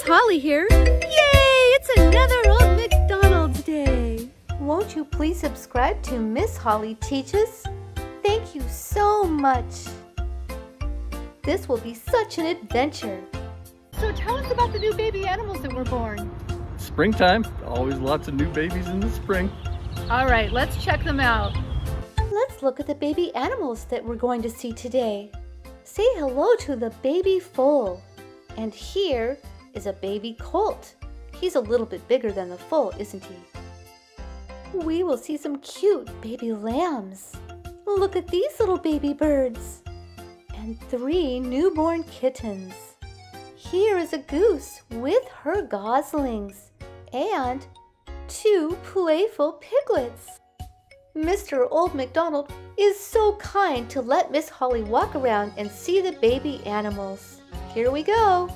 Miss Holly here. Yay! It's another Old MacDonald's Day. Won't you please subscribe to Miss Holly Teaches? Thank you so much. This will be such an adventure. So tell us about the new baby animals that were born. Springtime, always lots of new babies in the spring. All right, let's check them out. Let's look at the baby animals that we're going to see today. Say hello to the baby foal. And here is a baby colt. He's a little bit bigger than the foal, isn't he? We will see some cute baby lambs. Look at these little baby birds. And three newborn kittens. Here is a goose with her goslings. And two playful piglets. Mr. Old MacDonald is so kind to let Miss Holly walk around and see the baby animals. Here we go.